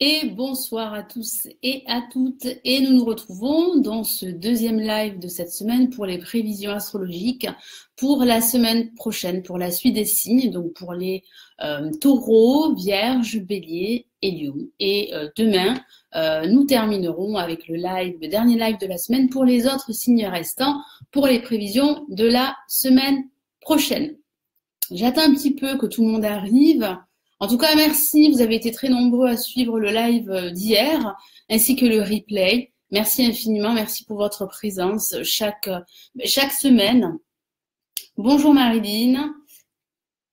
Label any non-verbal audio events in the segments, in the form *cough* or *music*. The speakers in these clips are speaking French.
Et bonsoir à tous et à toutes. Et nous nous retrouvons dans ce deuxième live de cette semaine pour les prévisions astrologiques pour la semaine prochaine, pour la suite des signes, donc pour les euh, taureaux, vierges, béliers et. Et euh, demain, euh, nous terminerons avec le live, le dernier live de la semaine pour les autres signes restants, pour les prévisions de la semaine prochaine. J'attends un petit peu que tout le monde arrive. En tout cas, merci. Vous avez été très nombreux à suivre le live euh, d'hier ainsi que le replay. Merci infiniment. Merci pour votre présence chaque, chaque semaine. Bonjour Marilyn.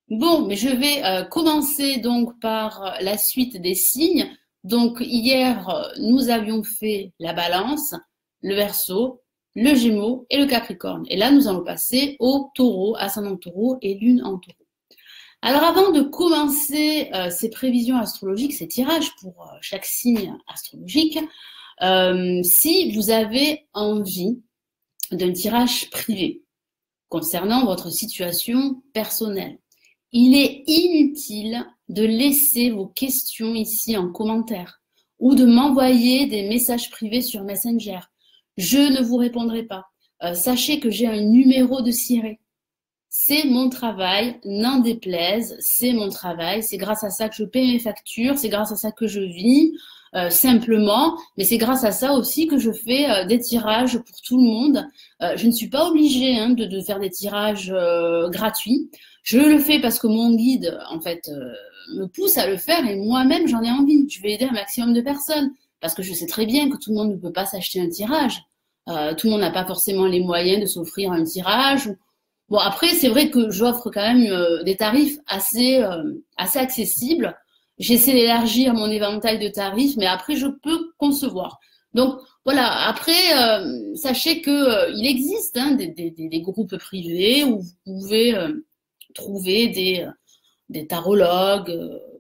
Bon, mais je vais euh, commencer donc par la suite des signes. Donc hier, nous avions fait la balance, le verso, le gémeau et le capricorne. Et là, nous allons passer au taureau, ascendant taureau et lune en taureau. Alors avant de commencer euh, ces prévisions astrologiques, ces tirages pour euh, chaque signe astrologique, euh, si vous avez envie d'un tirage privé concernant votre situation personnelle, il est inutile de laisser vos questions ici en commentaire ou de m'envoyer des messages privés sur Messenger. Je ne vous répondrai pas. sachez que j'ai un numéro de ciré c'est mon travail, n'en déplaise, c'est mon travail, c'est grâce à ça que je paie mes factures, c'est grâce à ça que je vis euh, simplement, mais c'est grâce à ça aussi que je fais euh, des tirages pour tout le monde. Euh, je ne suis pas obligée hein, de, faire des tirages gratuits. Je le fais parce que mon guide, en fait, me pousse à le faire et moi-même, j'en ai envie. Je vais aider un maximum de personnes parce que je sais très bien que tout le monde ne peut pas s'acheter un tirage. tout le monde n'a pas forcément les moyens de s'offrir un tirage Bon, après, c'est vrai que j'offre quand même euh, des tarifs assez, euh, assez accessibles. J'essaie d'élargir mon éventail de tarifs, mais après, je peux concevoir. Donc, voilà, après, euh, sachez que il existe hein, des, des, groupes privés où vous pouvez trouver des, des tarologues,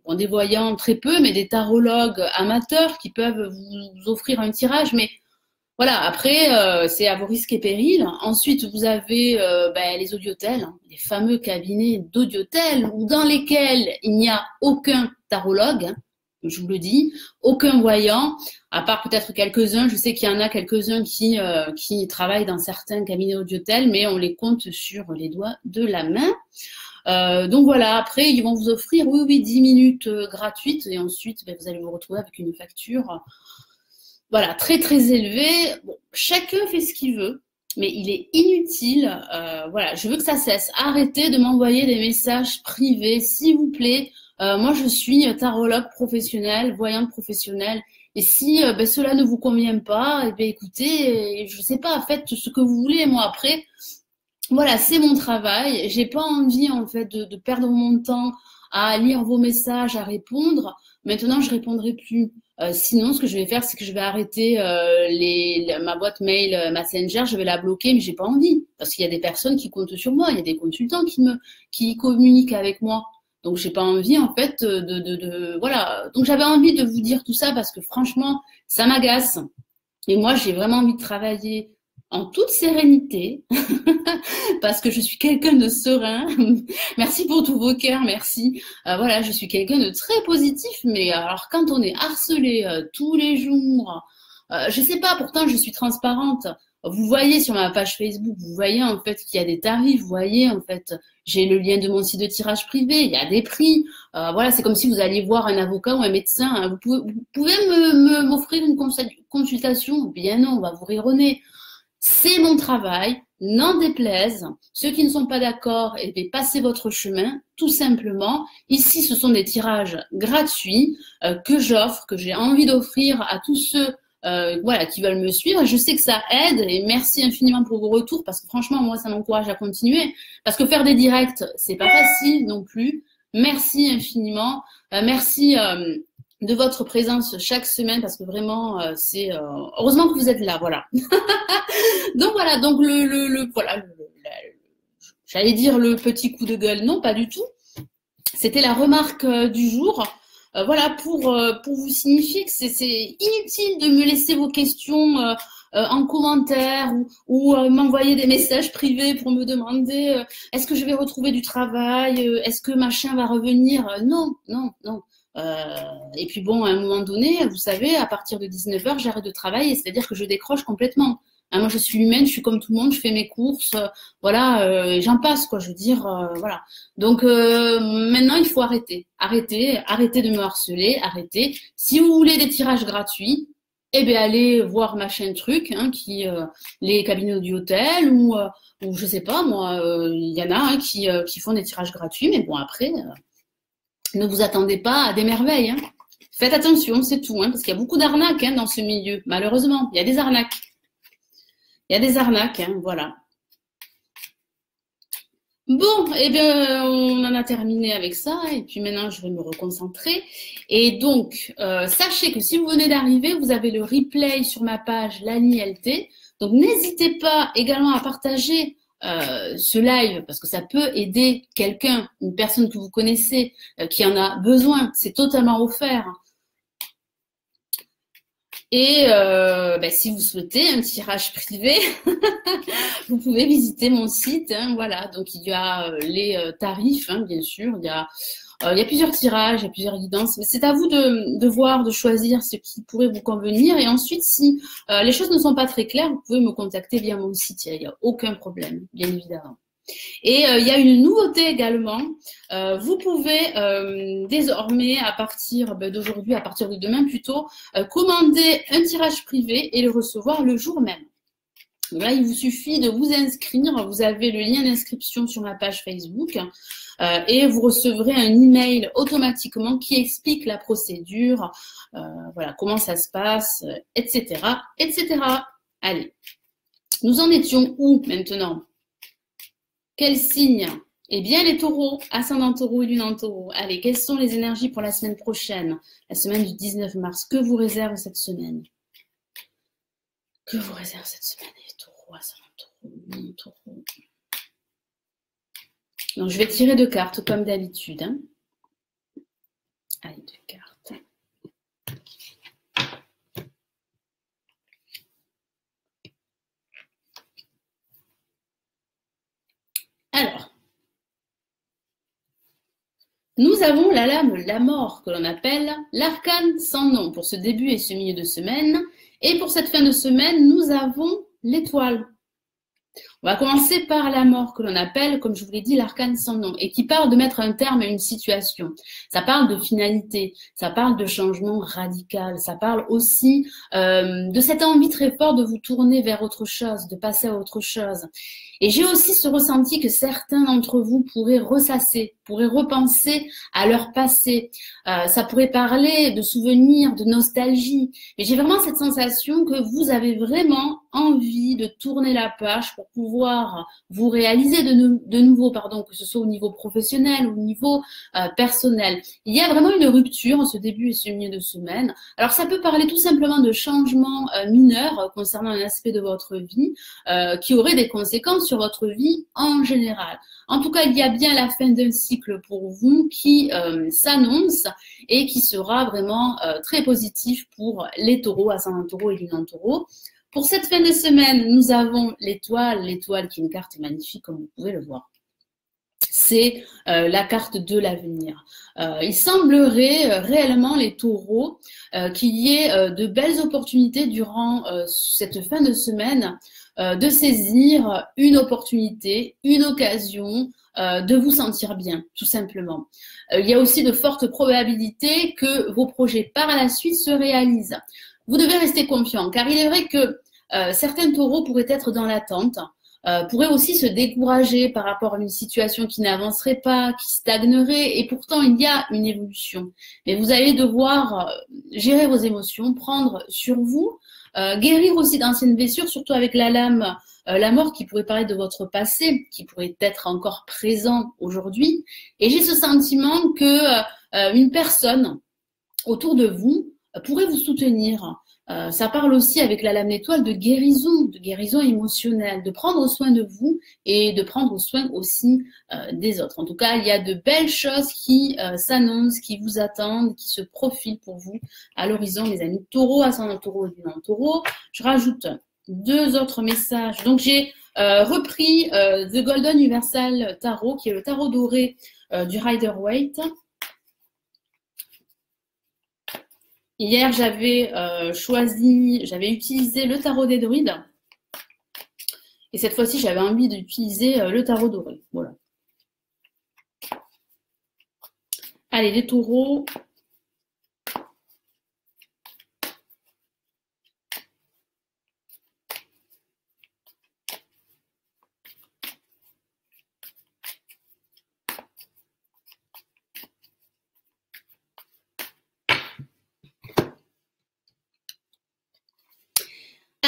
bon, des voyants très peu, mais des tarologues amateurs qui peuvent vous offrir un tirage. Mais voilà, après, euh, c'est à vos risques et périls. Ensuite, vous avez euh, ben, les audiotels, hein, les fameux cabinets d'audiotels dans lesquels il n'y a aucun tarologue, hein, je vous le dis, aucun voyant, à part peut-être quelques-uns. Je sais qu'il y en a quelques-uns qui, euh, travaillent dans certains cabinets audiotels, mais on les compte sur les doigts de la main. donc voilà, après, ils vont vous offrir, oui, oui, 10 minutes gratuites et ensuite, ben, vous allez vous retrouver avec une facture voilà, très très élevé. Bon, chacun fait ce qu'il veut, mais il est inutile. Euh, voilà, je veux que ça cesse. Arrêtez de m'envoyer des messages privés, s'il vous plaît. Euh, moi, je suis tarologue professionnel, voyante professionnelle. Et si euh, ben, cela ne vous convient pas, eh bien, écoutez, je sais pas, faites ce que vous voulez. Moi, après, voilà, c'est mon travail. J'ai pas envie, en fait, de, de, perdre mon temps à lire vos messages, à répondre. Maintenant, je répondrai plus. Euh, sinon, ce que je vais faire, c'est que je vais arrêter euh, les, ma boîte mail euh, Messenger, je vais la bloquer, mais j'ai pas envie parce qu'il y a des personnes qui comptent sur moi, il y a des consultants qui me qui communiquent avec moi. Donc j'ai pas envie en fait de, de, de voilà. Donc j'avais envie de vous dire tout ça parce que franchement, ça m'agace. Et moi, j'ai vraiment envie de travailler en toute sérénité, *laughs* parce que je suis quelqu'un de serein. *laughs* merci pour tous vos cœurs, merci. Euh, voilà, je suis quelqu'un de très positif, mais alors quand on est harcelé euh, tous les jours, euh, je sais pas, pourtant je suis transparente. Vous voyez sur ma page Facebook, vous voyez en fait qu'il y a des tarifs, vous voyez en fait, j'ai le lien de mon site de tirage privé, il y a des prix. Euh, voilà, c'est comme si vous alliez voir un avocat ou un médecin. Hein. Vous pouvez, vous pouvez m'offrir une consultation? Bien non, on va vous rire c'est mon travail, n'en déplaise. Ceux qui ne sont pas d'accord, et eh passez votre chemin, tout simplement. Ici, ce sont des tirages gratuits euh, que j'offre, que j'ai envie d'offrir à tous ceux euh, qui veulent me suivre. Je sais que ça aide et merci infiniment pour vos retours parce que franchement, moi, ça m'encourage à continuer. Parce que faire des directs, c'est pas facile non plus. Merci infiniment. Euh, merci de votre présence chaque semaine parce que vraiment euh, c'est euh, heureusement que vous êtes là voilà. *laughs* Donc voilà donc le, le, le voilà j'allais dire le petit coup de gueule non pas du tout. C'était la remarque euh, du jour. Voilà pour pour vous signifier que c'est inutile de me laisser vos questions en commentaire ou, m'envoyer des messages privés pour me demander est-ce que je vais retrouver du travail est-ce que machin va revenir non non non et puis bon, à un moment donné, vous savez, à partir de 19h, j'arrête de travailler, c'est-à-dire que je décroche complètement. Hein, moi, je suis humaine, je suis comme tout le monde, je fais mes courses, euh, voilà, euh, j'en passe, quoi. Je veux dire, euh, voilà. Donc maintenant, il faut arrêter, arrêter, arrêter de me harceler, arrêter. Si vous voulez des tirages gratuits, eh bien, allez voir ma chaîne truc, hein, qui les cabinets du hôtel ou ou je sais pas, moi, il y en a hein, qui qui font des tirages gratuits, mais bon après, ne vous attendez pas à des merveilles. Hein. Faites attention, c'est tout, hein, parce qu'il y a beaucoup d'arnaques hein, dans ce milieu. Malheureusement, il y a des arnaques. Il y a des arnaques, voilà. Bon, eh bien, on en a terminé avec ça, et puis maintenant, je vais me reconcentrer. Et donc, euh, sachez que si vous venez d'arriver, vous avez le replay sur ma page Lani LT. Donc, n'hésitez pas également à partager euh, ce live parce que ça peut aider quelqu'un, une personne que vous connaissez euh, qui en a besoin. C'est totalement offert. Et euh, ben, si vous souhaitez un tirage privé, *laughs* vous pouvez visiter mon site. Hein, voilà, donc il y a les tarifs, hein, bien sûr. Il y a il y a plusieurs tirages, il y a plusieurs guidances, c'est à vous de, de, voir, de choisir ce qui pourrait vous convenir. Et ensuite, si les choses ne sont pas très claires, vous pouvez me contacter via mon site. Il n'y a aucun problème, bien évidemment. Et euh, il y a une nouveauté également. Euh, vous pouvez euh, désormais, à partir ben, d'aujourd'hui, à partir de demain plutôt, commander un tirage privé et le recevoir le jour même. là, il vous suffit de vous inscrire. Vous avez le lien d'inscription sur ma page Facebook et vous recevrez un email automatiquement qui explique la procédure, voilà comment ça se passe, etc., etc. Allez, nous en étions où maintenant? Quel signe? Eh bien, les taureaux, ascendant taureau et lune en taureau. Allez, quelles sont les énergies pour la semaine prochaine, la semaine du 19 mars Que vous réserve cette semaine? Que vous réserve cette semaine, les taureaux, ascendant taureau, lune taureau? Donc, je vais tirer deux cartes comme d'habitude. Hein. Allez, deux cartes. Alors, nous avons la lame, la mort, que l'on appelle l'arcane sans nom pour ce début et ce milieu de semaine. Et pour cette fin de semaine, nous avons l'étoile. On va commencer par la mort, que l'on appelle, comme je vous l'ai dit, l'arcane sans nom, et qui parle de mettre un terme à une situation. Ça parle de finalité, ça parle de changement radical, ça parle aussi euh, de cette envie très forte de vous tourner vers autre chose, de passer à autre chose. Et j'ai aussi ce ressenti que certains d'entre vous pourraient ressasser, pourraient repenser à leur passé. Euh, ça pourrait parler de souvenirs, de nostalgie. Mais j'ai vraiment cette sensation que vous avez vraiment envie de tourner la page pour pouvoir vous réaliser de, nouveau, pardon, que ce soit au niveau professionnel ou au niveau euh, personnel. Il y a vraiment une rupture en ce début et ce milieu de semaine. Alors ça peut parler tout simplement de changements euh, mineurs concernant un aspect de votre vie qui aurait des conséquences sur votre vie en général. En tout cas, il y a bien la fin d'un cycle pour vous qui euh, s'annonce et qui sera vraiment euh, très positif pour les taureaux, ascendant taureau et lune en taureau. Pour cette fin de semaine, nous avons l'étoile, l'étoile qui est une carte magnifique comme vous pouvez le voir. C'est euh, la carte de l'avenir. il semblerait réellement les taureaux qu'il y ait de belles opportunités durant cette fin de semaine euh, de saisir une opportunité, une occasion euh, de vous sentir bien, tout simplement. Euh, il y a aussi de fortes probabilités que vos projets par la suite se réalisent. Vous devez rester confiant, car il est vrai que certains taureaux pourraient être dans l'attente, pourraient aussi se décourager par rapport à une situation qui n'avancerait pas, qui stagnerait, et pourtant il y a une évolution. Mais vous allez devoir gérer vos émotions, prendre sur vous euh, guérir aussi d'anciennes blessures, surtout avec la lame, euh, la mort qui pourrait paraître de votre passé, qui pourrait être encore présent aujourd'hui. Et j'ai ce sentiment que euh, une personne autour de vous pourrait vous soutenir, euh, ça parle aussi avec la lame étoile de guérison, de guérison émotionnelle, de prendre soin de vous et de prendre soin aussi euh, des autres. En tout cas, il y a de belles choses qui euh, s'annoncent, qui vous attendent, qui se profilent pour vous à l'horizon, les amis. Taureau, ascendant taureau non taureau. Je rajoute deux autres messages. Donc j'ai repris The Golden Universal Tarot, qui est le tarot doré du Rider Waite. Hier, j'avais euh, choisi, j'avais utilisé le tarot des druides. Et cette fois-ci, j'avais envie d'utiliser euh, le tarot doré. Voilà. Allez, les taureaux,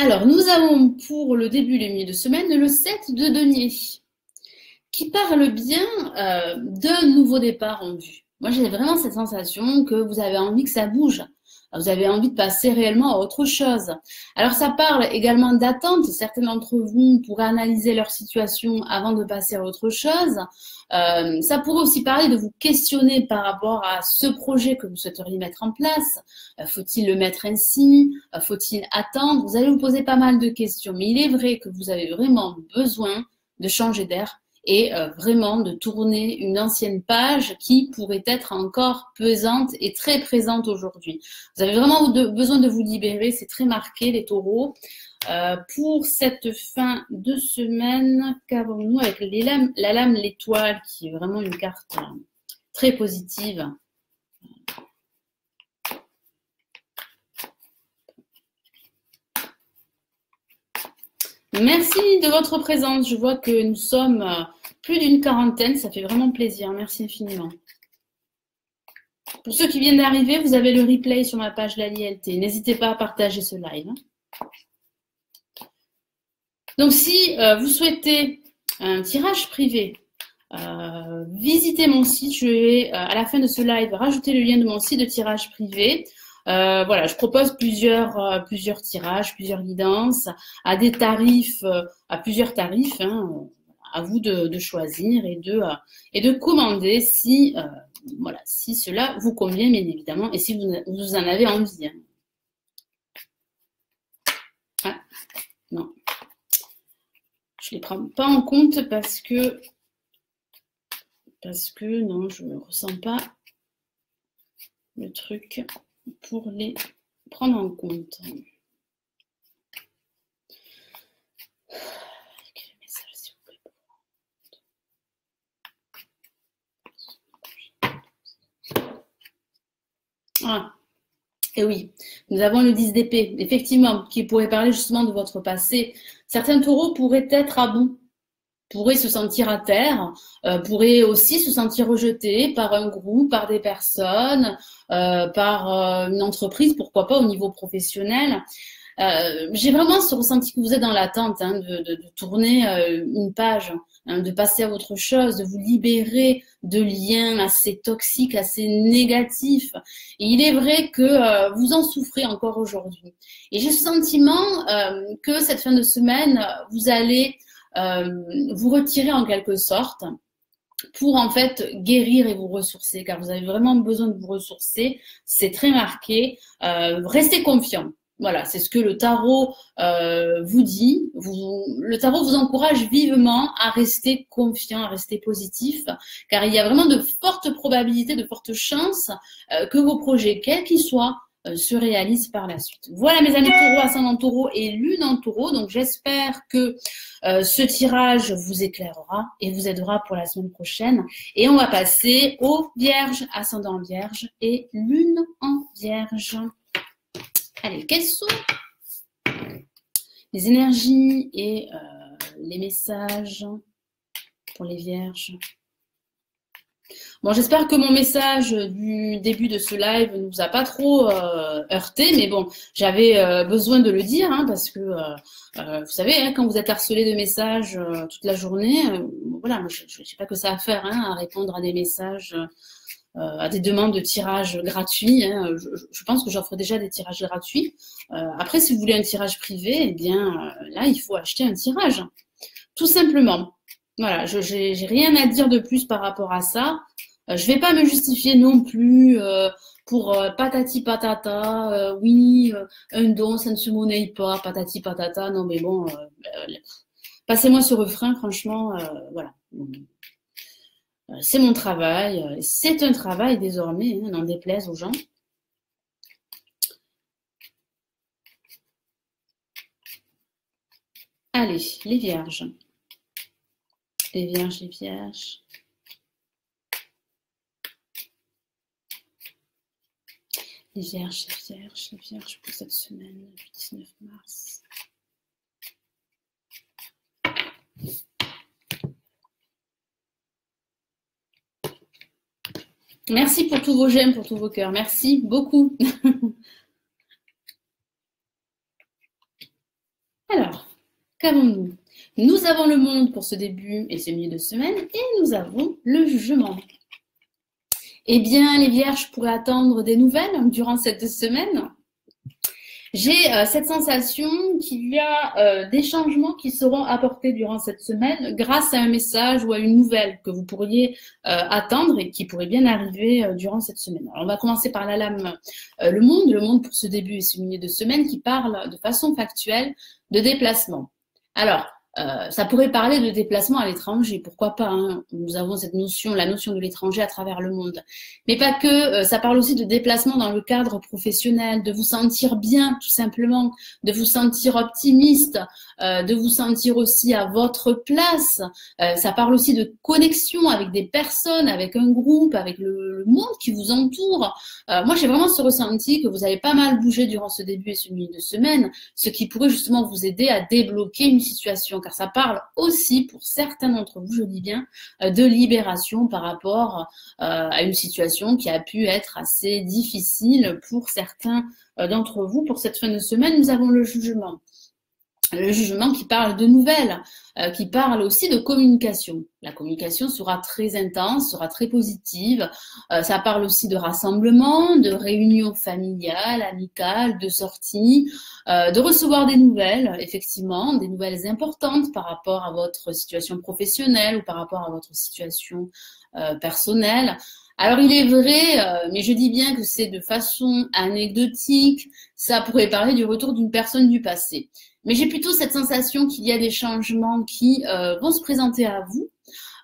Alors, nous avons pour le début et le milieu de semaine le 7 de denier, qui parle bien euh, d'un nouveau départ en vue. Moi, j'ai vraiment cette sensation que vous avez envie que ça bouge. Vous avez envie de passer réellement à autre chose. Alors, ça parle également d'attente. Certains d'entre vous pourraient analyser leur situation avant de passer à autre chose. Euh, ça pourrait aussi parler de vous questionner par rapport à ce projet que vous souhaiteriez mettre en place. Euh, faut-il le mettre ainsi? Euh, Faut-il attendre? Vous allez vous poser pas mal de questions. Mais il est vrai que vous avez vraiment besoin de changer d'air et vraiment de tourner une ancienne page qui pourrait être encore pesante et très présente aujourd'hui. Vous avez vraiment besoin de vous libérer, c'est très marqué les taureaux. Euh, pour cette fin de semaine, qu'avons-nous avec la lame l'étoile, qui est vraiment une carte euh, très positive. Merci de votre présence. Je vois que nous sommes euh, plus d'une quarantaine. Ça fait vraiment plaisir. Merci infiniment. Pour ceux qui viennent d'arriver, vous avez le replay sur ma page La N'hésitez pas à partager ce live. Hein. Donc, si euh, vous souhaitez un tirage privé, euh, visitez mon site. Je vais, à la fin de ce live, rajouter le lien de mon site de tirage privé. Voilà, je propose plusieurs, plusieurs tirages, plusieurs guidances à des tarifs, à plusieurs tarifs. Hein, à vous de, choisir et de, commander si, voilà, si cela vous convient, bien évidemment, et si vous, vous en avez envie. Hein. Ah, non. Je ne les prends pas en compte parce que, parce que non, je ne ressens pas le truc pour les prendre en compte. Ah, et oui, nous avons le 10 d'épée, effectivement, qui pourrait parler justement de votre passé, Certains taureaux pourraient être à bout, pourraient se sentir à terre, euh, pourraient aussi se sentir rejetés par un groupe, par des personnes, euh, par euh, une entreprise, pourquoi pas au niveau professionnel. J'ai vraiment ce ressenti que vous êtes dans l'attente hein, de, de, tourner une page, hein, de passer à autre chose, de vous libérer de liens assez toxiques, assez négatifs. Et il est vrai que euh, vous en souffrez encore aujourd'hui. Et j'ai ce sentiment euh, que cette fin de semaine, vous allez euh, vous retirer en quelque sorte pour en fait guérir et vous ressourcer, car vous avez vraiment besoin de vous ressourcer. C'est très marqué. restez confiant. Voilà, c'est ce que le tarot euh, vous dit. Vous, le tarot vous encourage vivement à rester confiant, à rester positif, car il y a vraiment de fortes probabilités, de fortes chances euh, que vos projets, quels qu'ils soient, euh, se réalisent par la suite. Voilà mes amis taureaux, ascendant taureau et lune en taureau. Donc j'espère que ce tirage vous éclairera et vous aidera pour la semaine prochaine. Et on va passer aux vierges, ascendant vierge et lune en vierge. Allez, quelles sont les énergies et euh, les messages pour les vierges? Bon, j'espère que mon message du début de ce live ne vous a pas trop euh, heurté, mais bon, j'avais euh, besoin de le dire hein, parce que vous savez, hein, quand vous êtes harcelé de messages toute la journée, voilà, moi, je n'ai pas que ça à faire hein, à répondre à des messages euh, à des demandes de tirage gratuits. Hein. Je, pense que j'offre déjà des tirages gratuits. Euh, après, si vous voulez un tirage privé, eh bien euh, là, il faut acheter un tirage, tout simplement. Voilà, je n'ai rien à dire de plus par rapport à ça. Euh, je ne vais pas me justifier non plus euh, pour euh, patati patata. oui, un don, ça ne se monnaie pas, patati patata. Non, mais bon, passez-moi ce refrain, franchement, voilà. C'est mon travail, c'est un travail désormais, hein, n'en déplaise aux gens. Allez, les vierges. Les vierges, les vierges. Les vierges, les vierges, les vierges pour cette semaine du 19 mars. Merci pour tous vos j'aime, pour tous vos cœurs. Merci beaucoup. *laughs* Alors, qu'avons-nous? Nous avons le monde pour ce début et ce milieu de semaine et nous avons le jugement. Eh bien, les vierges pourraient attendre des nouvelles durant cette semaine. J'ai euh, cette sensation qu'il y a euh, des changements qui seront apportés durant cette semaine grâce à un message ou à une nouvelle que vous pourriez euh, attendre et qui pourrait bien arriver durant cette semaine. Alors, on va commencer par la lame Le Monde, Le Monde pour ce début et ce milieu de semaine qui parle de façon factuelle de déplacement. Alors, euh, ça pourrait parler de déplacement à l'étranger, pourquoi pas hein. Nous avons cette notion, la notion de l'étranger à travers le monde. Mais pas que, euh, ça parle aussi de déplacement dans le cadre professionnel, de vous sentir bien tout simplement, de vous sentir optimiste, euh, de vous sentir aussi à votre place. ça parle aussi de connexion avec des personnes, avec un groupe, avec le, monde qui vous entoure. moi, j'ai vraiment ce ressenti que vous avez pas mal bougé durant ce début et ce milieu de semaine, ce qui pourrait justement vous aider à débloquer une situation car ça parle aussi, pour certains d'entre vous, je dis bien, euh, de libération par rapport euh, à une situation qui a pu être assez difficile pour certains euh, d'entre vous. Pour cette fin de semaine, nous avons le jugement le jugement qui parle de nouvelles, euh, qui parle aussi de communication. La communication sera très intense, sera très positive. Euh, ça parle aussi de rassemblement, de réunions familiales, amicales, de sorties, euh, de recevoir des nouvelles, effectivement, des nouvelles importantes par rapport à votre situation professionnelle ou par rapport à votre situation personnelle. Alors il est vrai, mais je dis bien que c'est de façon anecdotique, ça pourrait parler du retour d'une personne du passé. Mais j'ai plutôt cette sensation qu'il y a des changements qui euh, vont se présenter à vous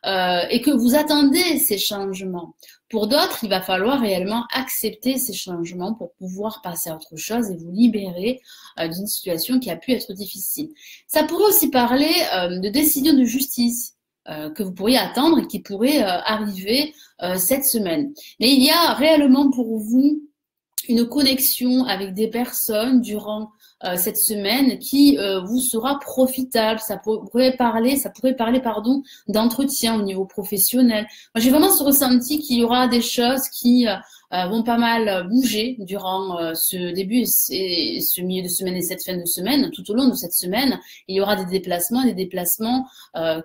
euh, et que vous attendez ces changements. Pour d'autres, il va falloir réellement accepter ces changements pour pouvoir passer à autre chose et vous libérer euh, d'une situation qui a pu être difficile. Ça pourrait aussi parler de décisions de justice que vous pourriez attendre et qui pourraient arriver cette semaine. Mais il y a réellement pour vous une connexion avec des personnes durant euh, cette semaine qui euh, vous sera profitable. Ça pourrait parler, ça pourrait parler pardon d'entretien au niveau professionnel. Moi, j'ai vraiment ce ressenti qu'il y aura des choses qui euh, vont pas mal bouger durant ce début ce milieu de semaine et cette fin de semaine. Tout au long de cette semaine, il y aura des déplacements, des déplacements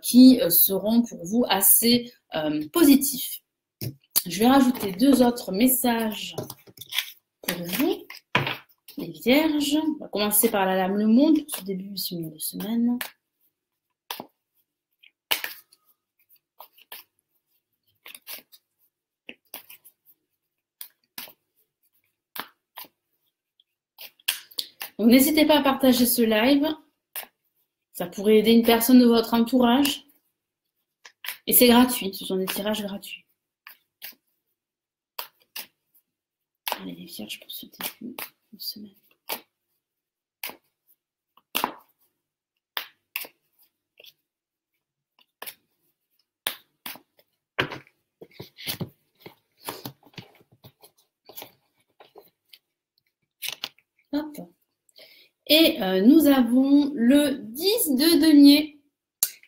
qui seront pour vous assez positifs. Je vais rajouter deux autres messages vous les vierges. On va commencer par la lame Le Monde pour ce début de semaine. n'hésitez pas à partager ce live. Ça pourrait aider une personne de votre entourage. Et c'est gratuit, ce sont des tirages gratuits. Allez, les vierges pour ce début semaine. Et euh, nous avons le 10 de denier.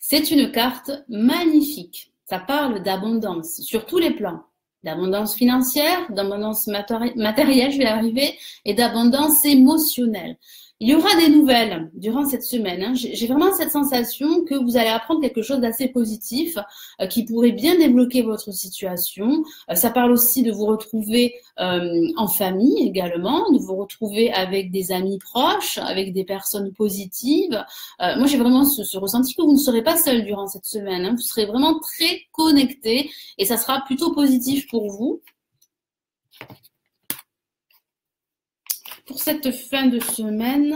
C'est une carte magnifique. Ça parle d'abondance sur tous les plans d'abondance financière, d'abondance matérielle, je vais arriver, et d'abondance émotionnelle. Il y aura des nouvelles durant cette semaine. Hein. J'ai vraiment cette sensation que vous allez apprendre quelque chose d'assez positif euh, qui pourrait bien débloquer votre situation. Euh, ça parle aussi de vous retrouver euh, en famille également, de vous retrouver avec des amis proches, avec des personnes positives. moi, j'ai vraiment ce, ressenti que vous ne serez pas seul durant cette semaine. Hein. Vous serez vraiment très connecté et ça sera plutôt positif pour vous. Pour cette fin de semaine,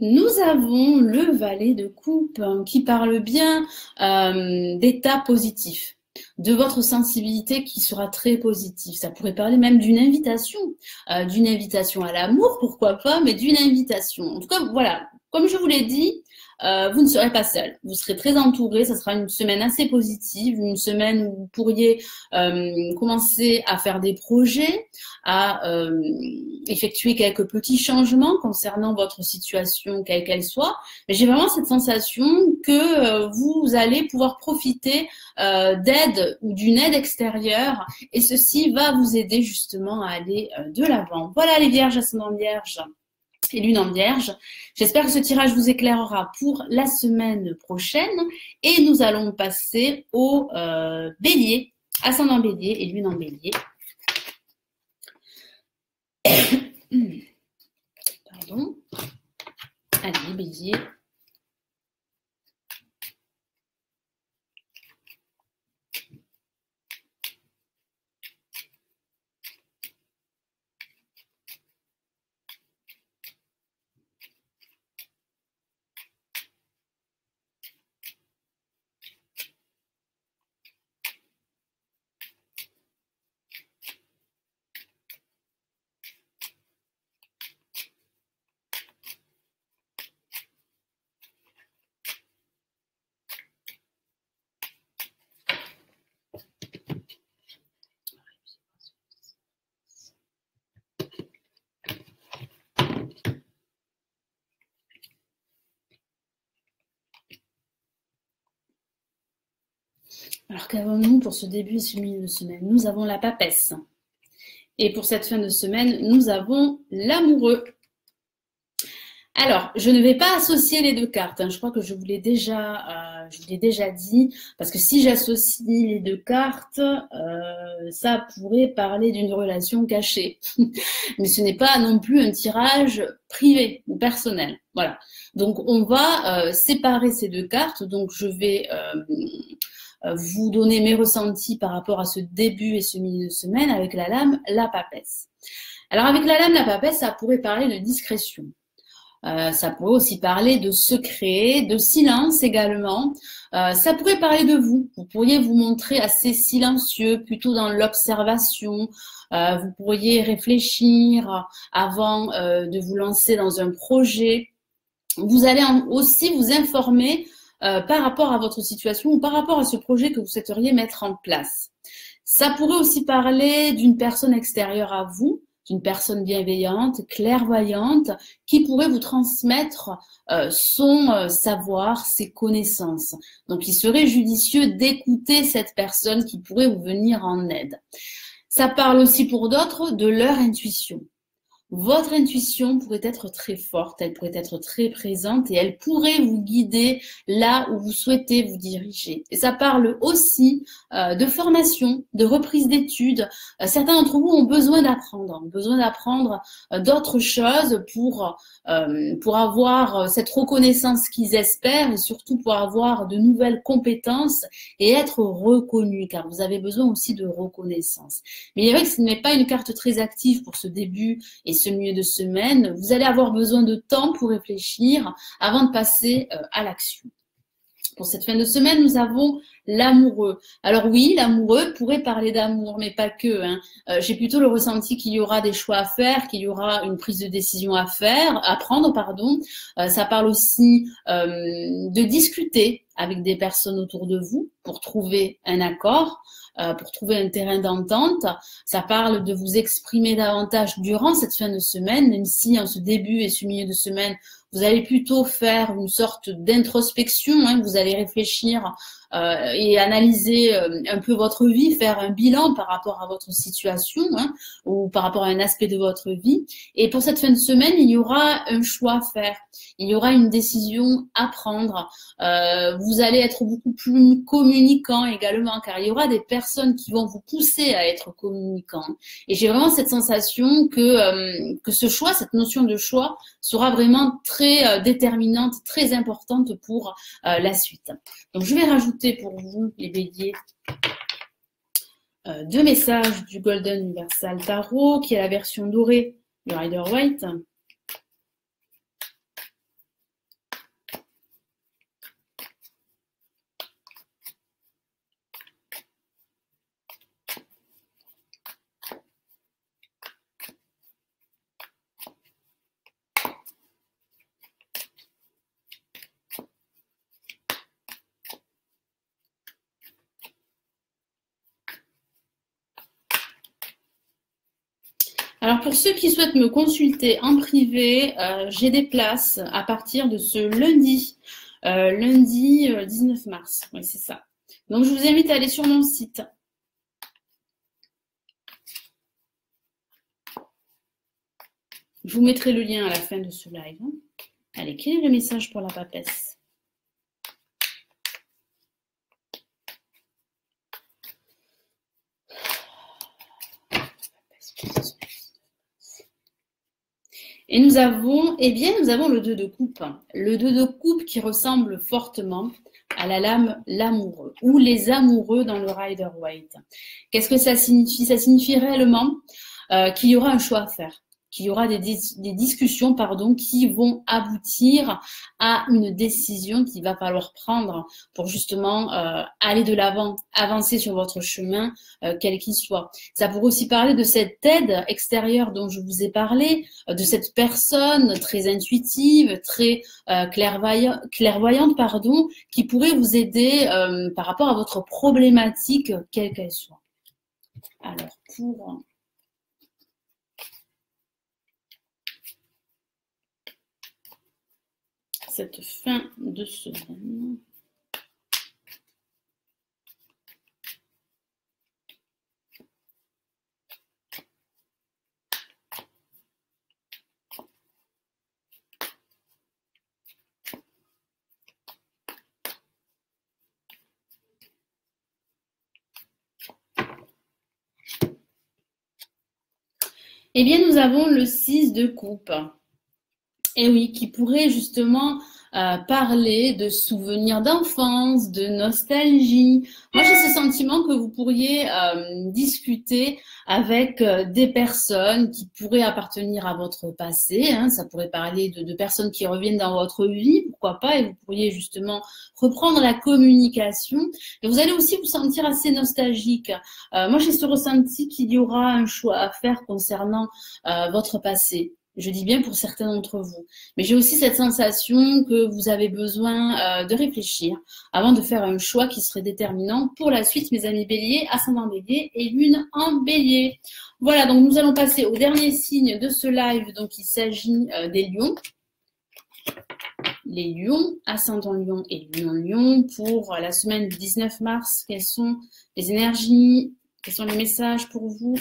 nous avons le valet de coupe hein, qui parle bien euh, d'état positif, de votre sensibilité qui sera très positive. Ça pourrait parler même d'une invitation, euh, d'une invitation à l'amour, pourquoi pas, mais d'une invitation. En tout cas, voilà, comme je vous l'ai dit, euh, vous ne serez pas seul. Vous serez très entouré. Ça sera une semaine assez positive, une semaine où vous pourriez euh, commencer à faire des projets, à euh, effectuer quelques petits changements concernant votre situation, quelle qu'elle soit. Mais j'ai vraiment cette sensation que vous allez pouvoir profiter d'aide ou d'une aide extérieure et ceci va vous aider justement à aller de l'avant. Voilà les vierges ascendant vierges et lune en vierge. J'espère que ce tirage vous éclairera pour la semaine prochaine et nous allons passer au euh, bélier, ascendant bélier et lune en bélier. *coughs* Pardon. Allez, bélier. Alors qu'avons-nous pour ce début et ce milieu de semaine Nous avons la papesse. Et pour cette fin de semaine, nous avons l'amoureux. Alors, je ne vais pas associer les deux cartes. Hein. Je crois que je vous l'ai déjà, euh, déjà dit, parce que si j'associe les deux cartes, euh, ça pourrait parler d'une relation cachée. *laughs* Mais ce n'est pas non plus un tirage privé ou personnel. Voilà. Donc, on va euh, séparer ces deux cartes. Donc, je vais vous donner mes ressentis par rapport à ce début et ce milieu de semaine avec la lame, la papesse. Alors avec la lame, la papesse, ça pourrait parler de discrétion. Euh, ça pourrait aussi parler de secret, de silence également. Euh, ça pourrait parler de vous. Vous pourriez vous montrer assez silencieux, plutôt dans l'observation. vous pourriez réfléchir avant de vous lancer dans un projet. Vous allez aussi vous informer euh, par rapport à votre situation ou par rapport à ce projet que vous souhaiteriez mettre en place. Ça pourrait aussi parler d'une personne extérieure à vous, d'une personne bienveillante, clairvoyante, qui pourrait vous transmettre euh, son euh, savoir, ses connaissances. Donc il serait judicieux d'écouter cette personne qui pourrait vous venir en aide. Ça parle aussi pour d'autres de leur intuition. Votre intuition pourrait être très forte, elle pourrait être très présente et elle pourrait vous guider là où vous souhaitez vous diriger. Et ça parle aussi euh, de formation, de reprise d'études. Euh, certains d'entre vous ont besoin d'apprendre, ont besoin d'apprendre euh, d'autres choses pour, pour avoir cette reconnaissance qu'ils espèrent et surtout pour avoir de nouvelles compétences et être reconnus car vous avez besoin aussi de reconnaissance. Mais il est vrai que ce n'est pas une carte très active pour ce début ce milieu de semaine, vous allez avoir besoin de temps pour réfléchir avant de passer euh, à l'action. Pour cette fin de semaine, nous avons l'amoureux. Alors oui, l'amoureux pourrait parler d'amour, mais pas que. Hein. Euh, j'ai plutôt le ressenti qu'il y aura des choix à faire, qu'il y aura une prise de décision à faire, à prendre, pardon. Euh, ça parle aussi de discuter avec des personnes autour de vous pour trouver un accord. Euh, pour trouver un terrain d'entente. Ça parle de vous exprimer davantage durant cette fin de semaine, même si en ce début et ce milieu de semaine, vous allez plutôt faire une sorte d'introspection, hein, vous allez réfléchir euh, et analyser euh, un peu votre vie, faire un bilan par rapport à votre situation hein, ou par rapport à un aspect de votre vie. Et pour cette fin de semaine, il y aura un choix à faire, il y aura une décision à prendre. Euh, vous allez être beaucoup plus communicant également, car il y aura des personnes qui vont vous pousser à être communicant. Et j'ai vraiment cette sensation que que ce choix, cette notion de choix, sera vraiment très déterminante, très importante pour la suite. Donc je vais rajouter pour vous, les béliers, euh, deux messages du Golden Universal Tarot, qui est la version dorée du Rider White. Alors pour ceux qui souhaitent me consulter en privé, euh, j'ai des places à partir de ce lundi, euh, lundi 19 mars. Oui, c'est ça. Donc je vous invite à aller sur mon site. Je vous mettrai le lien à la fin de ce live. Allez, quel est le message pour la papesse? Et nous avons, eh bien, nous avons le 2 de coupe. Le 2 de coupe qui ressemble fortement à la lame l'amoureux ou les amoureux dans le Rider White. Qu'est-ce que ça signifie? Ça signifie réellement euh, qu'il y aura un choix à faire qu'il y aura des, discussions pardon, qui vont aboutir à une décision qu'il va falloir prendre pour justement euh, aller de l'avant, avancer sur votre chemin, euh, quel qu'il soit. Ça pourrait aussi parler de cette aide extérieure dont je vous ai parlé, euh, de cette personne très intuitive, très euh, clairvoyante, clairvoyante, pardon, qui pourrait vous aider par rapport à votre problématique, quelle qu'elle soit. Alors, pour cette fin de semaine. Eh bien, nous avons le 6 de coupe. Et oui, qui pourrait justement euh, parler de souvenirs d'enfance, de nostalgie. Moi, j'ai ce sentiment que vous pourriez euh, discuter avec euh, des personnes qui pourraient appartenir à votre passé. Hein. Ça pourrait parler de, de, personnes qui reviennent dans votre vie, pourquoi pas, et vous pourriez justement reprendre la communication. Et vous allez aussi vous sentir assez nostalgique. moi, j'ai ce ressenti qu'il y aura un choix à faire concernant votre passé. Je dis bien pour certains d'entre vous. Mais j'ai aussi cette sensation que vous avez besoin euh, de réfléchir avant de faire un choix qui serait déterminant pour la suite, mes amis béliers, ascendant bélier et lune en bélier. Voilà, donc nous allons passer au dernier signe de ce live. Donc il s'agit euh, des lions. Les lions, ascendant lion et lune en lion pour la semaine du 19 mars. Quelles sont les énergies? Quels sont les messages pour vous?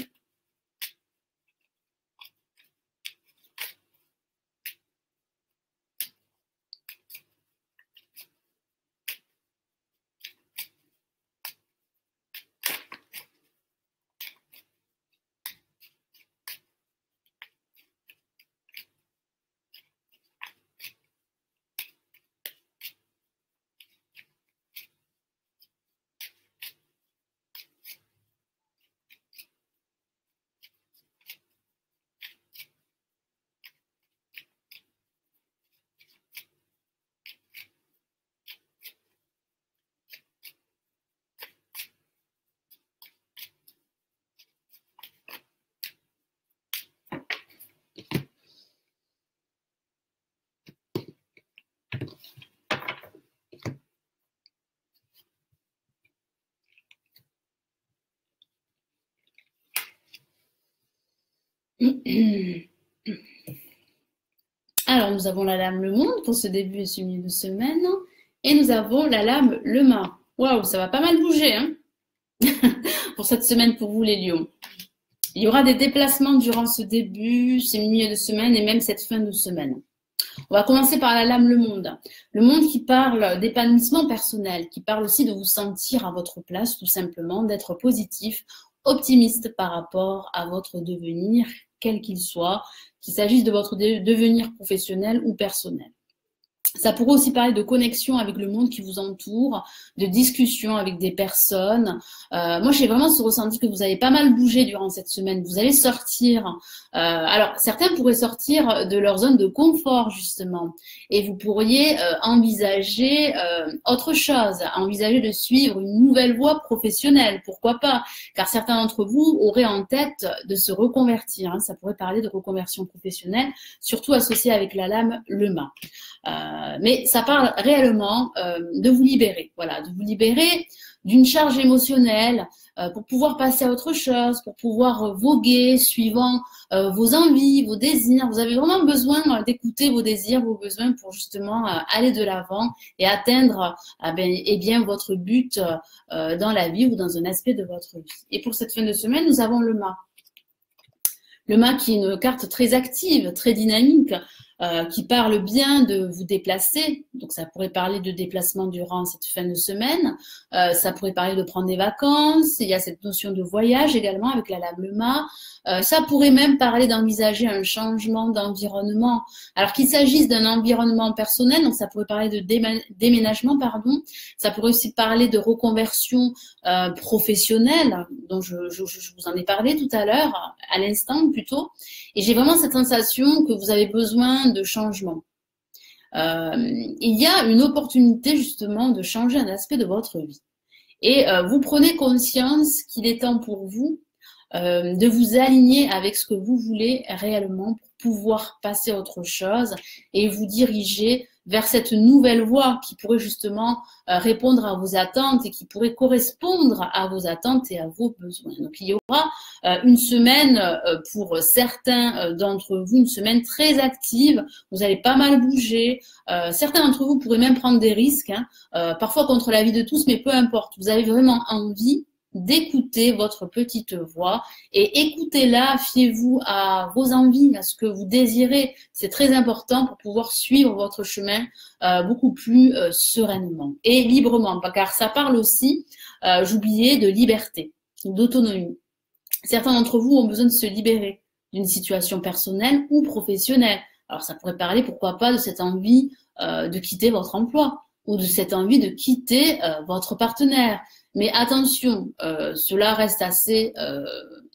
*clears throat* Alors, nous avons la lame Le Monde pour ce début et ce milieu de semaine. Et nous avons la lame Le Mât. Waouh, ça va pas mal bouger hein *laughs* pour cette semaine pour vous les lions. Il y aura des déplacements durant ce début, ce milieu de semaine et même cette fin de semaine. On va commencer par la lame Le Monde. Le Monde qui parle d'épanouissement personnel, qui parle aussi de vous sentir à votre place, tout simplement, d'être positif, optimiste par rapport à votre devenir quel qu'il soit, qu'il s'agisse de votre devenir professionnel ou personnel. Ça pourrait aussi parler de connexion avec le monde qui vous entoure, de discussion avec des personnes. Euh, moi, j'ai vraiment ce ressenti que vous avez pas mal bougé durant cette semaine. Vous allez sortir. Euh, alors, certains pourraient sortir de leur zone de confort, justement. Et vous pourriez euh, envisager euh, autre chose, envisager de suivre une nouvelle voie professionnelle. Pourquoi pas? Car certains d'entre vous auraient en tête de se reconvertir. Hein. Ça pourrait parler de reconversion professionnelle, surtout associée avec la lame le mât. Euh, mais ça parle réellement euh, de vous libérer, voilà, de vous libérer d'une charge émotionnelle, euh, pour pouvoir passer à autre chose, pour pouvoir voguer suivant vos envies, vos désirs. Vous avez vraiment besoin d'écouter vos désirs, vos besoins pour justement aller de l'avant et atteindre ben, eh bien, votre but dans la vie ou dans un aspect de votre vie. Et pour cette fin de semaine, nous avons le mât. Le mât qui est une carte très active, très dynamique, euh, qui parle bien de vous déplacer. Donc, ça pourrait parler de déplacement durant cette fin de semaine. Euh, ça pourrait parler de prendre des vacances. Il y a cette notion de voyage également avec la lame mât. Euh, ça pourrait même parler d'envisager un changement d'environnement. Alors qu'il s'agisse d'un environnement personnel, donc ça pourrait parler de déménagement, pardon. Ça pourrait aussi parler de reconversion euh, professionnelle, dont je, vous en ai parlé tout à l'heure, à l'instant plutôt. Et j'ai vraiment cette sensation que vous avez besoin de changement. Euh, il y a une opportunité justement de changer un aspect de votre vie. Et euh, vous prenez conscience qu'il est temps pour vous euh, de vous aligner avec ce que vous voulez réellement pour pouvoir passer à autre chose et vous diriger vers cette nouvelle voie qui pourrait justement euh, répondre à vos attentes et qui pourrait correspondre à vos attentes et à vos besoins. Donc il y aura euh, une semaine pour certains d'entre vous, une semaine très active. Vous allez pas mal bouger. certains d'entre vous pourraient même prendre des risques, hein, parfois contre la vie de tous, mais peu importe. Vous avez vraiment envie d'écouter votre petite voix et écoutez-la, fiez-vous à vos envies, à ce que vous désirez. C'est très important pour pouvoir suivre votre chemin euh, beaucoup plus euh, sereinement et librement, car ça parle aussi, euh, j'oubliais, de liberté, d'autonomie. Certains d'entre vous ont besoin de se libérer d'une situation personnelle ou professionnelle. Alors ça pourrait parler, pourquoi pas, de cette envie de quitter votre emploi ou de cette envie de quitter votre partenaire. Mais attention, euh, cela reste assez euh,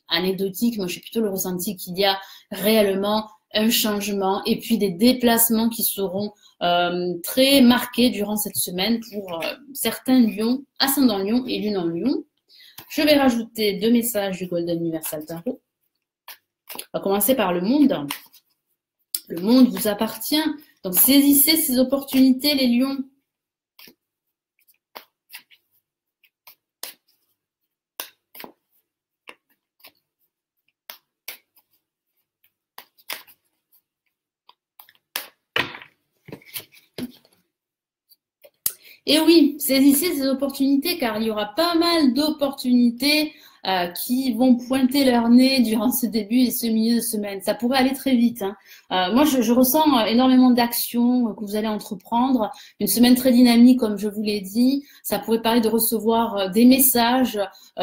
anecdotique. Moi, j'ai plutôt le ressenti qu'il y a réellement un changement et puis des déplacements qui seront euh, très marqués durant cette semaine pour certains lions, ascendant lion et lune en lion. Je vais rajouter deux messages du Golden Universal Tarot. On va commencer par le monde. Le monde vous appartient. Donc saisissez ces opportunités, les lions. Et oui, saisissez ces opportunités car il y aura pas mal d'opportunités euh, qui vont pointer leur nez durant ce début et ce milieu de semaine. Ça pourrait aller très vite. Hein. Euh, moi, je, ressens énormément d'actions que vous allez entreprendre. Une semaine très dynamique, comme je vous l'ai dit. Ça pourrait parler de recevoir euh, des messages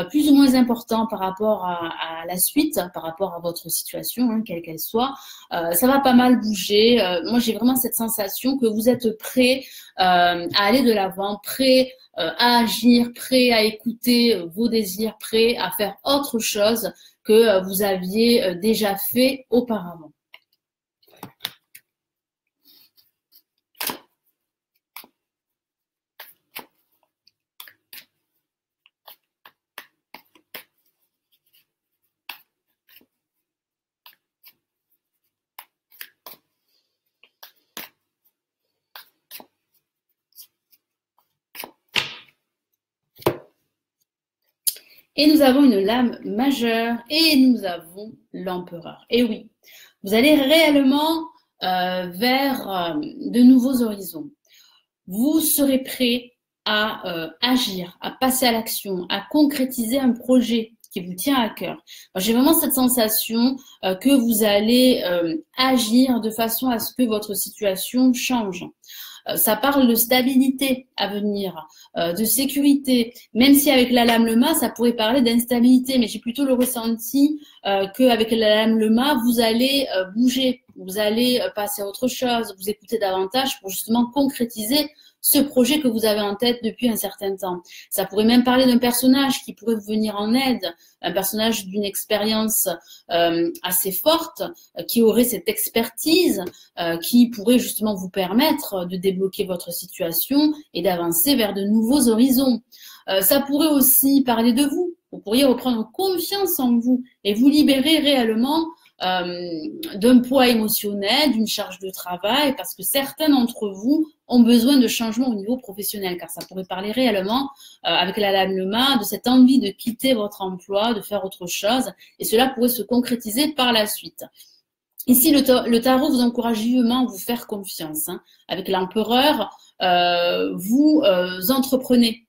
plus ou moins importants par rapport à, la suite, par rapport à votre situation, hein, quelle qu'elle soit. ça va pas mal bouger. moi, j'ai vraiment cette sensation que vous êtes prêt à aller de l'avant, prêt euh, à agir, prêt à écouter euh, vos désirs, prêt à faire autre chose que euh, vous aviez déjà fait auparavant. Et nous avons une lame majeure et nous avons l'empereur. Et oui, vous allez réellement euh, vers euh, de nouveaux horizons. Vous serez prêt à euh, agir, à passer à l'action, à concrétiser un projet qui vous tient à cœur. J'ai vraiment cette sensation que vous allez agir de façon à ce que votre situation change. Euh, ça parle de stabilité à venir, euh, de sécurité. Même si avec la lame le mât, ça pourrait parler d'instabilité, mais j'ai plutôt le ressenti euh, qu'avec la lame le mât, vous allez bouger, vous allez passer à autre chose, vous écouter davantage pour justement concrétiser ce projet que vous avez en tête depuis un certain temps. Ça pourrait même parler d'un personnage qui pourrait vous venir en aide, un personnage d'une expérience euh, assez forte, euh, qui aurait cette expertise, euh, qui pourrait justement vous permettre de débloquer votre situation et d'avancer vers de nouveaux horizons. ça pourrait aussi parler de vous. Vous pourriez reprendre confiance en vous et vous libérer réellement d'un poids émotionnel, d'une charge de travail, parce que certains d'entre vous ont besoin de changements au niveau professionnel, car ça pourrait parler réellement avec la l'alignement de cette envie de quitter votre emploi, de faire autre chose, et cela pourrait se concrétiser par la suite. Ici, le, tarot vous encourage vivement à vous faire confiance. Hein. Avec l'empereur, euh, vous euh, entreprenez,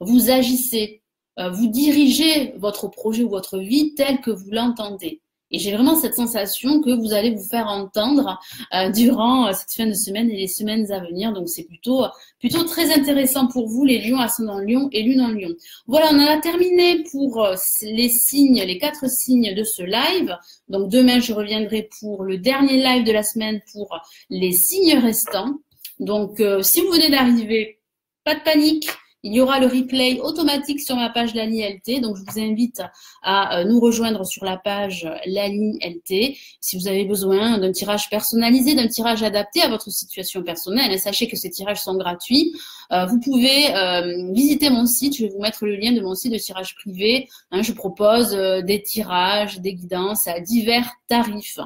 vous agissez, euh, vous dirigez votre projet ou votre vie tel que vous l'entendez. Et j'ai vraiment cette sensation que vous allez vous faire entendre euh, durant euh, cette fin de semaine et les semaines à venir. Donc c'est plutôt plutôt très intéressant pour vous, les lions ascendant lion et lune en lion. Voilà, on en a terminé pour euh, les signes, les quatre signes de ce live. Donc demain, je reviendrai pour le dernier live de la semaine pour les signes restants. Donc si vous venez d'arriver, pas de panique. Il y aura le replay automatique sur ma page La LT. Donc, je vous invite à euh, nous rejoindre sur la page La LT. Si vous avez besoin d'un tirage personnalisé, d'un tirage adapté à votre situation personnelle, sachez que ces tirages sont gratuits. Euh, vous pouvez euh, visiter mon site. Je vais vous mettre le lien de mon site de tirage privé. Hein, je propose des tirages, des guidances à divers tarifs.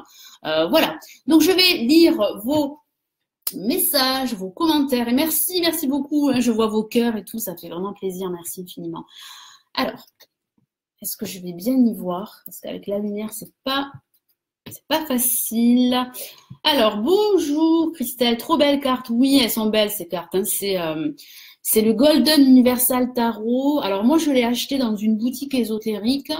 voilà. Donc, je vais lire vos messages, vos commentaires. Et merci, merci beaucoup. Hein. Je vois vos cœurs et tout, ça fait vraiment plaisir. Merci infiniment. Alors, est-ce que je vais bien y voir? Parce qu'avec la lumière, c'est pas c'est pas facile. Alors, bonjour Christelle, trop belle carte. Oui, elles sont belles ces cartes. Hein. C'est euh, c'est le Golden Universal Tarot. Alors moi, je l'ai acheté dans une boutique ésotérique.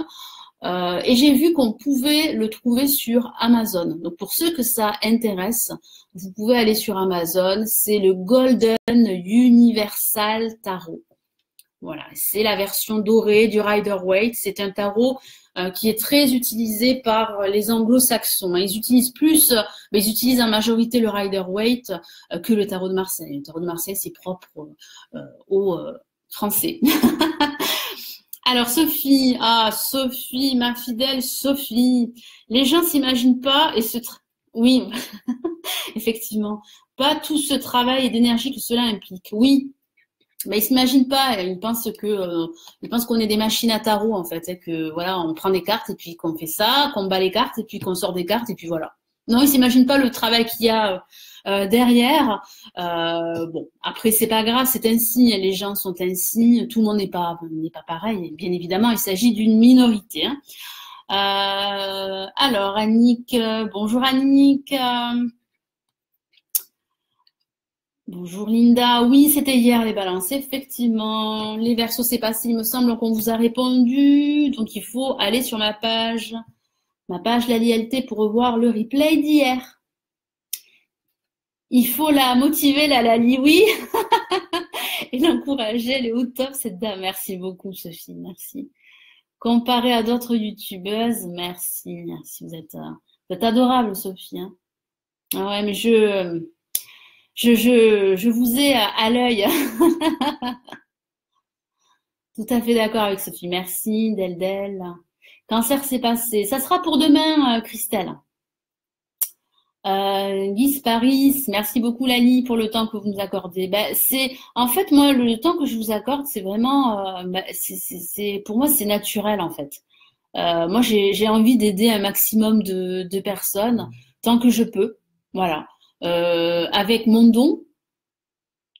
Euh, et j'ai vu qu'on pouvait le trouver sur Amazon. Donc pour ceux que ça intéresse, vous pouvez aller sur Amazon. C'est le Golden Universal Tarot. Voilà, c'est la version dorée du Rider Waite. C'est un tarot euh, qui est très utilisé par les anglo-saxons. Ils utilisent plus, mais ils utilisent en majorité le Rider Waite euh, que le tarot de Marseille. Le tarot de Marseille, c'est propre aux Français. *laughs* Alors Sophie, ah Sophie, ma fidèle Sophie, les gens s'imaginent pas et se oui, *laughs* effectivement, pas tout ce travail et d'énergie que cela implique. Oui, mais ils s'imaginent pas, ils pensent que euh, ils pensent qu'on est des machines à tarot en fait, et que voilà, on prend des cartes et puis qu'on fait ça, qu'on bat les cartes et puis qu'on sort des cartes et puis voilà. Non, ils s'imaginent pas le travail qu'il y a euh, derrière. Euh, bon, après c'est pas grave, c'est ainsi, les gens sont ainsi, tout le monde n'est pas pareil. Bien évidemment, il s'agit d'une minorité. Hein. Euh, alors Annick, bonjour Annick. Bonjour Linda, oui c'était hier les balances, effectivement. Les versos c'est passé, il me semble qu'on vous a répondu, donc il faut aller sur ma page, ma page la LT pour revoir le replay d'hier. Il faut la motiver, la Lali, oui. *laughs* et l'encourager, elle est au top, cette dame. Merci beaucoup, Sophie, merci. Comparé à d'autres youtubeuses, merci, merci. Vous êtes, euh, adorable, Sophie. Hein. Ah ouais, mais je, je, je, je vous ai à, l'œil. *laughs* Tout à fait d'accord avec Sophie. Merci, Deldel. Cancer, c'est passé. Ça sera pour demain, euh, Christelle. Euh, Paris, merci beaucoup Lani pour le temps que vous nous accordez. Ben, c'est en fait moi le temps que je vous accorde, c'est vraiment, euh, ben, c'est pour moi c'est naturel en fait. Euh, moi j'ai envie d'aider un maximum de, de, personnes tant que je peux, voilà, avec mon don.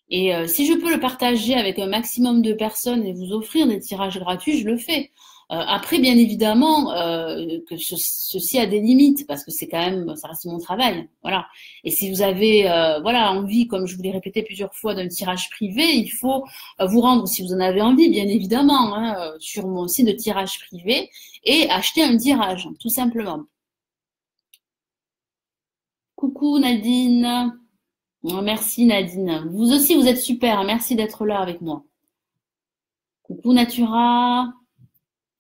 Et si je peux le partager avec un maximum de personnes et vous offrir des tirages gratuits, je le fais. Euh, après, bien évidemment, euh, que ceci a des limites parce que c'est quand même, ça reste mon travail, voilà. Et si vous avez, euh, voilà, envie, comme je vous l'ai répété plusieurs fois, d'un tirage privé, il faut vous rendre, si vous en avez envie, bien évidemment, hein, sur mon site de tirage privé et acheter un tirage, tout simplement. Coucou Nadine. Merci Nadine. Vous aussi, vous êtes super. Merci d'être là avec moi. Coucou Natura.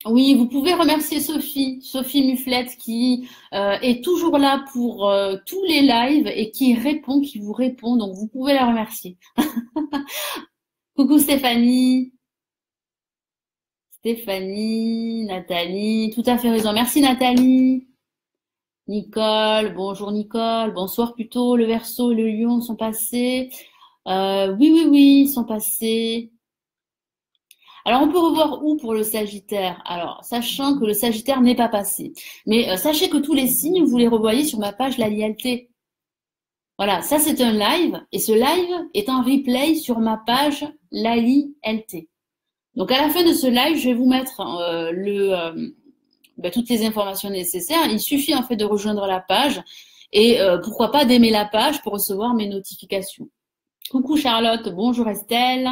Oui, vous pouvez remercier Sophie, Sophie Mufflette, qui euh, est toujours là pour euh, tous les lives et qui répond, qui vous répond. Donc, vous pouvez la remercier. *laughs* Coucou Stéphanie. Stéphanie, Nathalie, tout à fait raison. Merci Nathalie. Nicole, bonjour Nicole, bonsoir plutôt. Le verso et le lion sont passés. Euh, oui, oui, oui, ils sont passés. Alors, on peut revoir où pour le Sagittaire? Alors, sachant que le Sagittaire n'est pas passé. Mais euh, sachez que tous les signes, vous les revoyez sur ma page La Lialité. Voilà, ça c'est un live. Et ce live est en replay sur ma page Lali LT. Donc, à la fin de ce live, je vais vous mettre euh, le, euh, ben, toutes les informations nécessaires. Il suffit en fait de rejoindre la page et pourquoi pas d'aimer la page pour recevoir mes notifications. Coucou Charlotte, bonjour Estelle.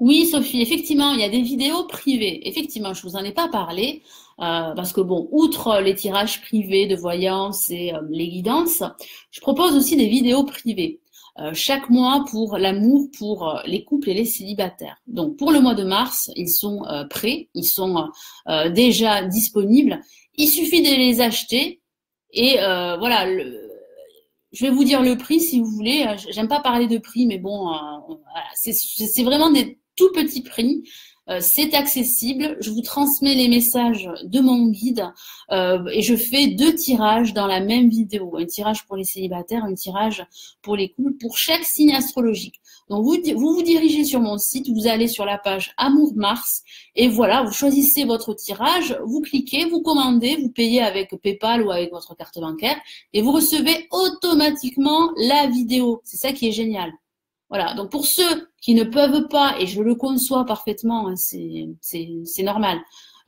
Oui, Sophie, effectivement, il y a des vidéos privées. Effectivement, je vous en ai pas parlé euh, parce que bon, outre les tirages privés de voyance et euh, les guidances, je propose aussi des vidéos privées euh, chaque mois pour l'amour, pour les couples et les célibataires. Donc, pour le mois de mars, ils sont prêts, ils sont déjà disponibles. Il suffit de les acheter et voilà. je vais vous dire le prix si vous voulez. J'aime pas parler de prix, mais bon, c'est vraiment des tout petit prix. Euh, c'est accessible. Je vous transmets les messages de mon guide euh, et je fais deux tirages dans la même vidéo. Un tirage pour les célibataires, un tirage pour les couples, pour chaque signe astrologique. Donc vous, vous vous dirigez sur mon site, vous allez sur la page Amour Mars et voilà, vous choisissez votre tirage, vous cliquez, vous commandez, vous payez avec PayPal ou avec votre carte bancaire et vous recevez automatiquement la vidéo. C'est ça qui est génial. Voilà, donc pour ceux qui ne peuvent pas, et je le conçois parfaitement, hein, c'est normal,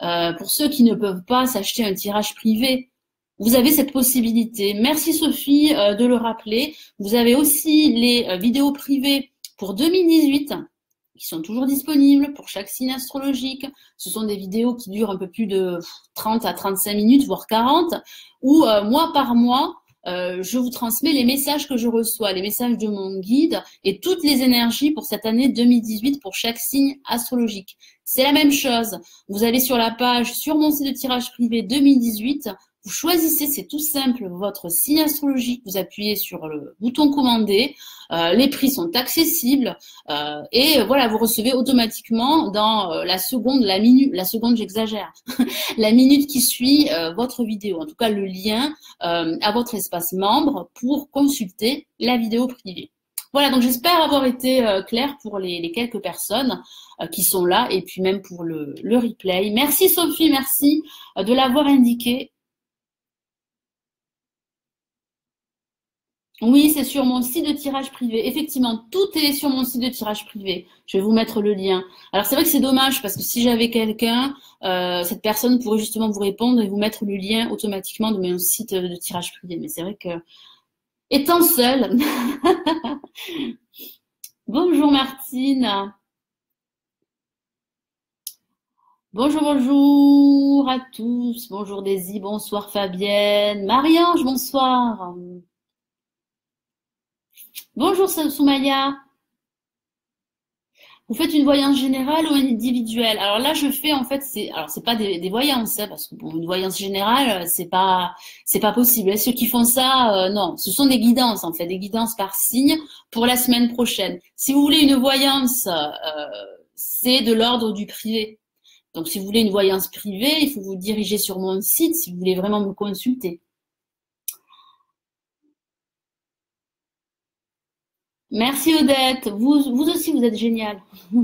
euh, pour ceux qui ne peuvent pas s'acheter un tirage privé, vous avez cette possibilité. Merci Sophie euh, de le rappeler. Vous avez aussi les euh, vidéos privées pour 2018 qui sont toujours disponibles pour chaque signe astrologique. Ce sont des vidéos qui durent un peu plus de 30 à 35 minutes, voire 40, où mois par mois, euh, je vous transmets les messages que je reçois, les messages de mon guide et toutes les énergies pour cette année 2018 pour chaque signe astrologique. C'est la même chose. Vous allez sur la page, sur mon site de tirage privé 2018, vous choisissez, c'est tout simple, votre signe astrologique, vous appuyez sur le bouton commander, euh, les prix sont accessibles euh, et voilà, vous recevez automatiquement dans euh, la seconde, la minute, la seconde, j'exagère, *laughs* la minute qui suit votre vidéo, en tout cas le lien à votre espace membre pour consulter la vidéo privée. Voilà, donc j'espère avoir été clair pour les, les, quelques personnes qui sont là et puis même pour le, le replay. Merci Sophie, merci de l'avoir indiqué. Oui, c'est sur mon site de tirage privé. Effectivement, tout est sur mon site de tirage privé. Je vais vous mettre le lien. Alors c'est vrai que c'est dommage parce que si j'avais quelqu'un, euh, cette personne pourrait justement vous répondre et vous mettre le lien automatiquement de mon site de tirage privé. Mais c'est vrai que étant seule. *laughs* bonjour Martine. Bonjour, bonjour à tous. Bonjour Daisy, bonsoir Fabienne. Marie-Ange, bonsoir. Bonjour Soumaya. Vous faites une voyance générale ou individuelle? Alors là, je fais en fait, c'est alors c'est pas des, voyances, hein, parce que pour une voyance générale, c'est pas c'est pas possible. ceux qui font ça, euh, non, ce sont des guidances en fait, des guidances par signe pour la semaine prochaine. Si vous voulez une voyance, euh, c'est de l'ordre du privé. Donc si vous voulez une voyance privée, il faut vous diriger sur mon site si vous voulez vraiment me consulter. Merci Odette. Vous, aussi, vous êtes génial. *laughs*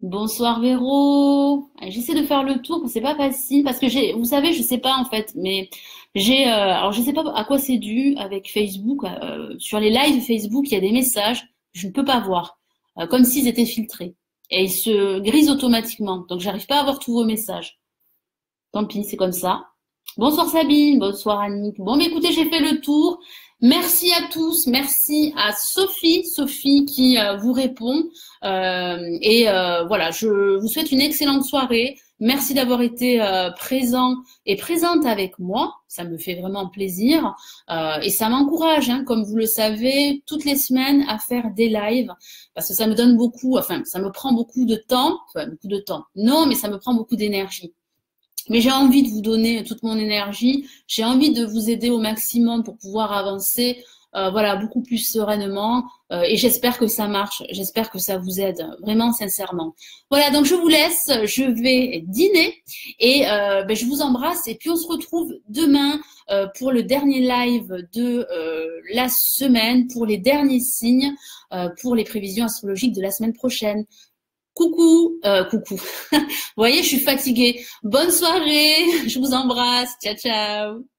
Bonsoir Véro. J'essaie de faire le tour, c'est pas facile parce que j'ai, vous savez, je sais pas en fait, mais j'ai, euh, alors je sais pas à quoi c'est dû avec Facebook. Euh, sur les lives Facebook, il y a des messages que je ne peux pas voir, euh, comme s'ils étaient filtrés et ils se grisent automatiquement. Donc j'arrive pas à voir tous vos messages. Tant pis, c'est comme ça. Bonsoir Sabine, bonsoir Annick. Bon, mais écoutez, j'ai fait le tour. Merci à tous, merci à Sophie, Sophie qui euh, vous répond. Euh, et euh, voilà, je vous souhaite une excellente soirée. Merci d'avoir été présent et présente avec moi. Ça me fait vraiment plaisir et ça m'encourage, hein, comme vous le savez, toutes les semaines à faire des lives parce que ça me donne beaucoup, enfin, ça me prend beaucoup de temps, enfin, beaucoup de temps. Non, mais ça me prend beaucoup d'énergie. Mais j'ai envie de vous donner toute mon énergie. J'ai envie de vous aider au maximum pour pouvoir avancer euh, voilà, beaucoup plus sereinement. Euh, et j'espère que ça marche. J'espère que ça vous aide vraiment sincèrement. Voilà, donc je vous laisse. Je vais dîner et euh, ben, je vous embrasse. Et puis on se retrouve demain pour le dernier live de la semaine, pour les derniers signes, pour les prévisions astrologiques de la semaine prochaine. Coucou, coucou. *laughs* vous voyez, je suis fatiguée. Bonne soirée. *laughs* Je vous embrasse. Ciao, ciao.